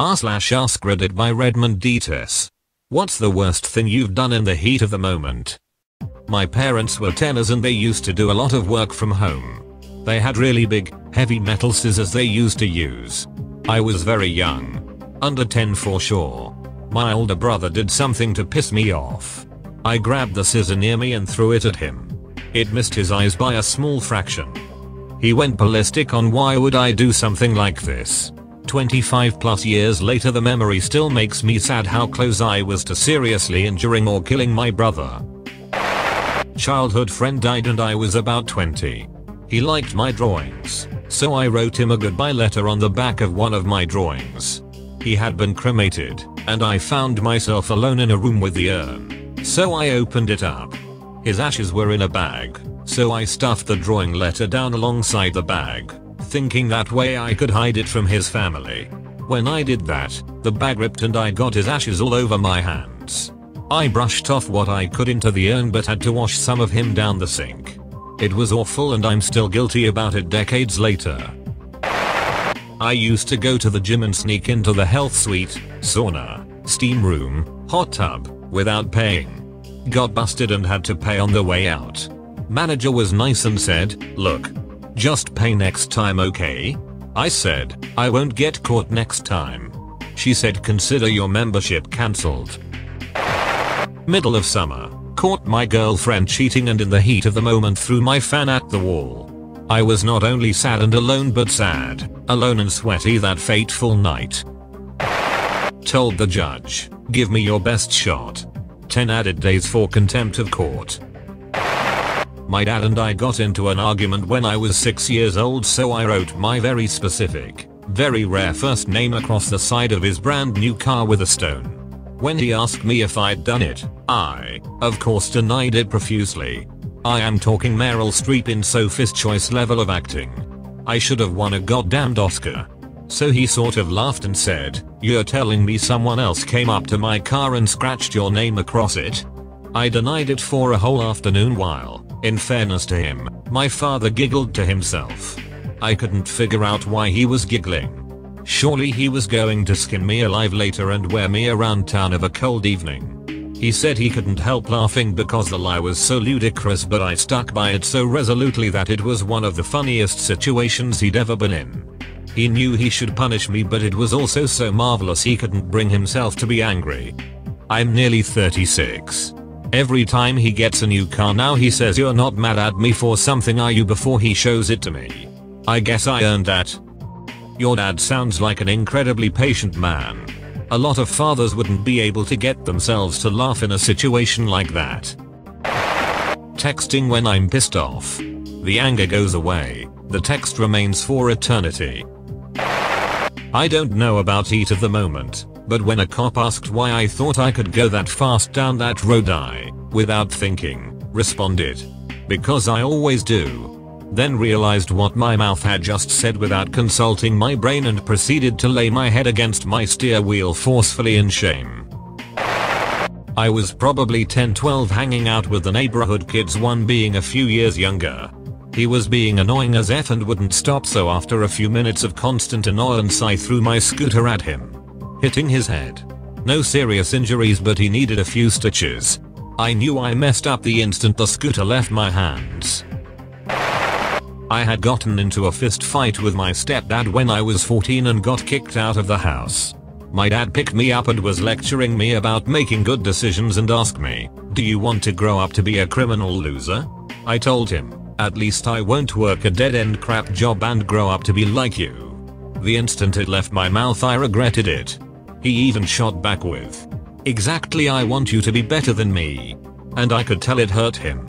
r slash ask reddit by Redmond Dittes. What's the worst thing you've done in the heat of the moment? My parents were tenors and they used to do a lot of work from home. They had really big, heavy metal scissors they used to use. I was very young. Under 10 for sure. My older brother did something to piss me off. I grabbed the scissor near me and threw it at him. It missed his eyes by a small fraction. He went ballistic on why would I do something like this. 25 plus years later the memory still makes me sad how close I was to seriously injuring or killing my brother. Childhood friend died and I was about 20. He liked my drawings, so I wrote him a goodbye letter on the back of one of my drawings. He had been cremated, and I found myself alone in a room with the urn. So I opened it up. His ashes were in a bag, so I stuffed the drawing letter down alongside the bag, thinking that way I could hide it from his family. When I did that, the bag ripped and I got his ashes all over my hands. I brushed off what I could into the urn but had to wash some of him down the sink. It was awful and I'm still guilty about it decades later. I used to go to the gym and sneak into the health suite, sauna, steam room, hot tub, without paying. Got busted and had to pay on the way out. Manager was nice and said, look, just pay next time okay? I said, I won't get caught next time. She said consider your membership cancelled. Middle of summer. Caught my girlfriend cheating and in the heat of the moment threw my fan at the wall. I was not only sad and alone but sad, alone and sweaty that fateful night. Told the judge, give me your best shot. 10 added days for contempt of court. My dad and I got into an argument when I was 6 years old so I wrote my very specific, very rare first name across the side of his brand new car with a stone. When he asked me if I'd done it, I, of course denied it profusely. I am talking Meryl Streep in Sophie's Choice level of acting. I should have won a goddamned Oscar. So he sort of laughed and said, you're telling me someone else came up to my car and scratched your name across it? I denied it for a whole afternoon while, in fairness to him, my father giggled to himself. I couldn't figure out why he was giggling. Surely he was going to skin me alive later and wear me around town of a cold evening. He said he couldn't help laughing because the lie was so ludicrous but I stuck by it so resolutely that it was one of the funniest situations he'd ever been in. He knew he should punish me but it was also so marvelous he couldn't bring himself to be angry. I'm nearly 36. Every time he gets a new car now he says you're not mad at me for something are you before he shows it to me. I guess I earned that. Your dad sounds like an incredibly patient man. A lot of fathers wouldn't be able to get themselves to laugh in a situation like that. Texting when I'm pissed off. The anger goes away, the text remains for eternity. I don't know about heat of the moment, but when a cop asked why I thought I could go that fast down that road I, without thinking, responded. Because I always do. Then realized what my mouth had just said without consulting my brain and proceeded to lay my head against my steer wheel forcefully in shame. I was probably 10-12 hanging out with the neighborhood kids one being a few years younger. He was being annoying as F and wouldn't stop so after a few minutes of constant annoyance I threw my scooter at him. Hitting his head. No serious injuries but he needed a few stitches. I knew I messed up the instant the scooter left my hands. I had gotten into a fist fight with my stepdad when I was 14 and got kicked out of the house. My dad picked me up and was lecturing me about making good decisions and asked me, do you want to grow up to be a criminal loser? I told him, at least I won't work a dead end crap job and grow up to be like you. The instant it left my mouth I regretted it. He even shot back with, exactly I want you to be better than me. And I could tell it hurt him.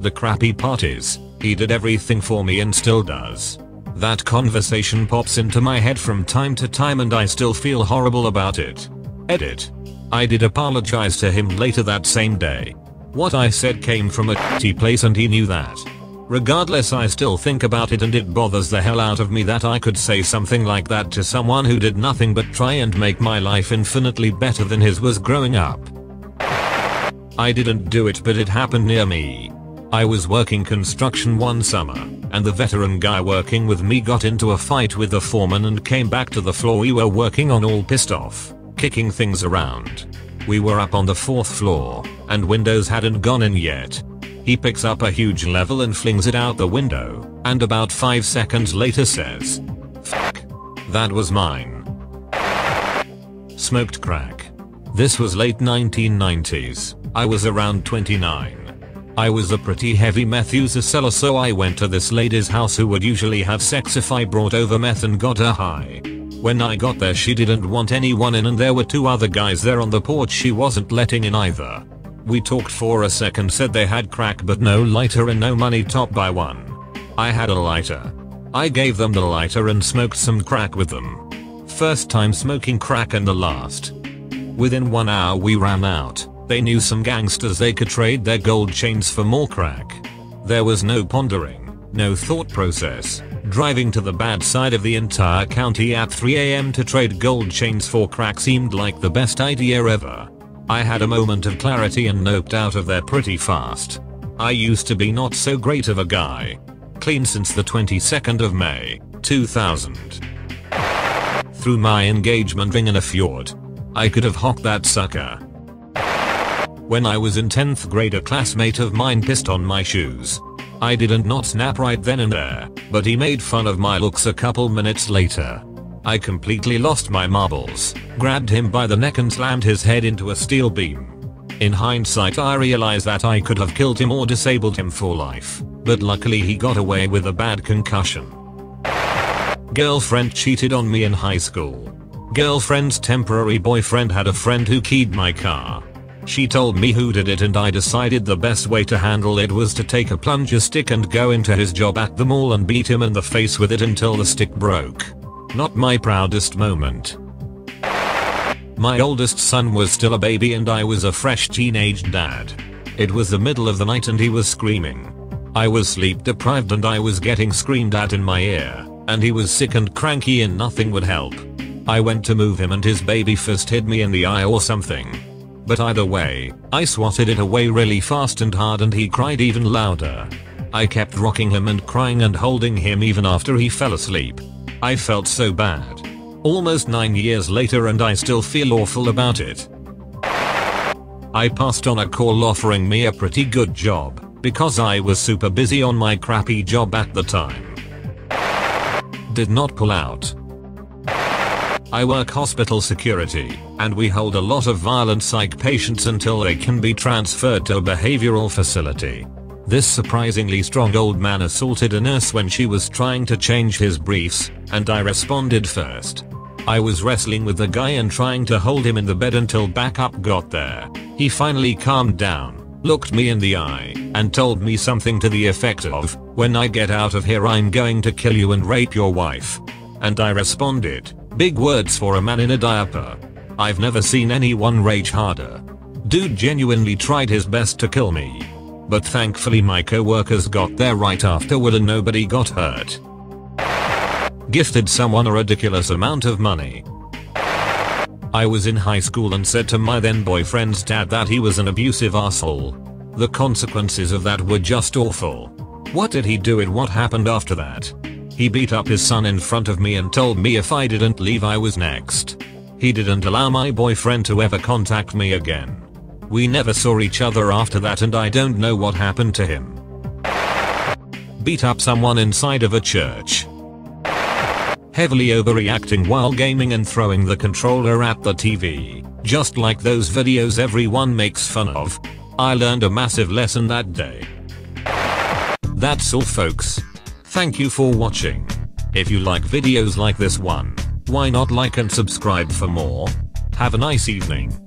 The crappy part is, he did everything for me and still does. That conversation pops into my head from time to time and I still feel horrible about it. Edit. I did apologize to him later that same day. What I said came from a t place and he knew that. Regardless I still think about it and it bothers the hell out of me that I could say something like that to someone who did nothing but try and make my life infinitely better than his was growing up. I didn't do it but it happened near me. I was working construction one summer, and the veteran guy working with me got into a fight with the foreman and came back to the floor we were working on all pissed off, kicking things around. We were up on the fourth floor, and windows hadn't gone in yet. He picks up a huge level and flings it out the window, and about 5 seconds later says, Fuck. That was mine. Smoked crack. This was late 1990s. I was around 29. I was a pretty heavy meth user seller so I went to this lady's house who would usually have sex if I brought over meth and got her high. When I got there she didn't want anyone in and there were two other guys there on the porch she wasn't letting in either. We talked for a second said they had crack but no lighter and no money top by one. I had a lighter. I gave them the lighter and smoked some crack with them. First time smoking crack and the last. Within one hour we ran out. They knew some gangsters they could trade their gold chains for more crack. There was no pondering, no thought process. Driving to the bad side of the entire county at 3am to trade gold chains for crack seemed like the best idea ever. I had a moment of clarity and noped out of there pretty fast. I used to be not so great of a guy. Clean since the 22nd of May, 2000. Threw my engagement ring in a fjord. I could have hocked that sucker. When I was in 10th grade a classmate of mine pissed on my shoes. I didn't not snap right then and there, but he made fun of my looks a couple minutes later. I completely lost my marbles, grabbed him by the neck and slammed his head into a steel beam. In hindsight I realize that I could have killed him or disabled him for life, but luckily he got away with a bad concussion. Girlfriend cheated on me in high school. Girlfriend's temporary boyfriend had a friend who keyed my car. She told me who did it and I decided the best way to handle it was to take a plunger stick and go into his job at the mall and beat him in the face with it until the stick broke. Not my proudest moment. My oldest son was still a baby and I was a fresh teenage dad. It was the middle of the night and he was screaming. I was sleep deprived and I was getting screamed at in my ear, and he was sick and cranky and nothing would help. I went to move him and his baby fist hit me in the eye or something. But either way, I swatted it away really fast and hard and he cried even louder. I kept rocking him and crying and holding him even after he fell asleep. I felt so bad. Almost 9 years later and I still feel awful about it. I passed on a call offering me a pretty good job because I was super busy on my crappy job at the time. Did not pull out. I work hospital security, and we hold a lot of violent psych patients until they can be transferred to a behavioral facility. This surprisingly strong old man assaulted a nurse when she was trying to change his briefs, and I responded first. I was wrestling with the guy and trying to hold him in the bed until backup got there. He finally calmed down, looked me in the eye, and told me something to the effect of, when I get out of here I'm going to kill you and rape your wife. And I responded, Big words for a man in a diaper. I've never seen anyone rage harder. Dude genuinely tried his best to kill me. But thankfully my co-workers got there right afterward and nobody got hurt. Gifted someone a ridiculous amount of money. I was in high school and said to my then boyfriend's dad that he was an abusive asshole. The consequences of that were just awful. What did he do and what happened after that? He beat up his son in front of me and told me if I didn't leave I was next. He didn't allow my boyfriend to ever contact me again. We never saw each other after that and I don't know what happened to him. Beat up someone inside of a church. Heavily overreacting while gaming and throwing the controller at the TV. Just like those videos everyone makes fun of. I learned a massive lesson that day. That's all folks. Thank you for watching. If you like videos like this one, why not like and subscribe for more? Have a nice evening.